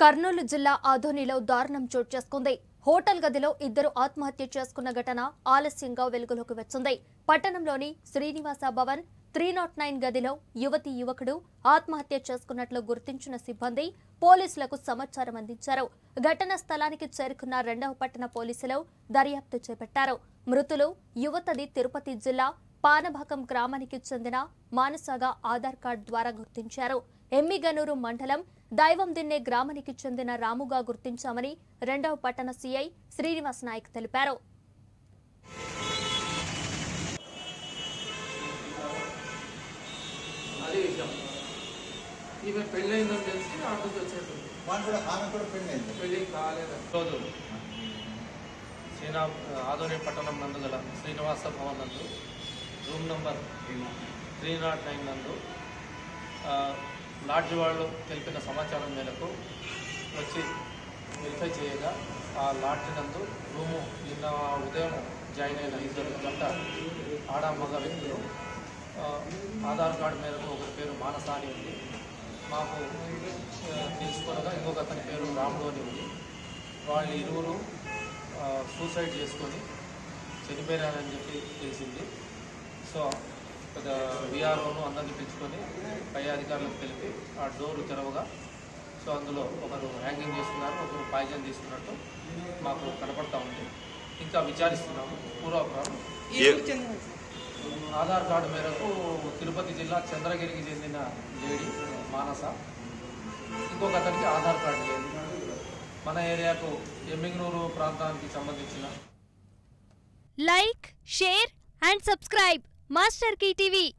కర్నూలు జిల్లా ఆధోనిలో దారుణం చోటు చేసుకుంది. హోటల్ గదిలో ఇద్దరు ఆత్మహత్య చేసుకున్న ఘటన ఆలస్యంగా వెలుగులోకి వచ్చింది. పట్టణంలోని Srinivasa Bhavan three naught nine గదిలో యువతి యువకుడు ఆత్మహత్య చేసుకున్నట్లు గుర్తించిన సిబ్బంది పోలీసులకు సమాచారం అందించారు. ఘటన స్థలానికి చేరుకున్న రెండవ పట్టణ పోలీసులు దర్యాప్తు చేపట్టారు. మృతులు యువతది తిరుపతి జిల్లా పానభాకం గ్రామానికి చెందిన మానసగా ఆధార్ కార్డు ద్వారా గుర్తించారు. ఎమ్మిగనూరు మండలం దైవం దిన్నే గ్రామానికి చెందిన రాముగా గుర్తించామని రెండవ పట్టణ సీఐ శ్రీనివాస్ నాయక్ తెలిపారు. ఈమె తెలిసి ఆటోకి పెళ్ళి ఆదోని పట్టణం నందు గల శ్రీనివాస భవన్ నందు room number three naught nine నందు లాడ్జ్ వాళ్ళు తెలిపిన సమాచారం మేరకు వచ్చి వెరిఫై చేయగా ఆ లాడ్జ్ నందు రూము నిన్న ఉదయం జాయిన్ అయిన ఇద్దరు గంట ఆడ మగ వ్యక్తులు ఆధార్ కార్డు మేరకు ఒకరి పేరు మానస అని ఉంది. మాకు ఆ, తెలుసుకోనగా ఇంకొక అతని పేరు రాముడు అని ఉంది. వాళ్ళు ఇరువురు సూసైడ్ చేసుకొని చనిపోయారని చెప్పి తెలిసింది. సో పెద్ద విఆర్ఓను అందరినీ పిలుచుకొని పై అధికారులకు తెలిపి ఆ డోరు తెరవగా సో అందులో ఒకరు హ్యాంగింగ్ చేసుకున్నారు ఒకరు పాయిజన్ తీసుకున్నట్టు మాకు కనపడతా ఉంది. ఇంకా విచారిస్తున్నాము పూర్వాపురం ఆధార్ కార్డు మేరకు తిరుపతి జిల్లా చంద్రగిరికి చెందిన లేడీ మానస. ఇంకొక అతనికి ఆధార్ కార్డు లేదు. మన ఏరియాకు ఎమ్మిగనూరు ప్రాంతానికి సంబంధించిన like share and subscribe master TV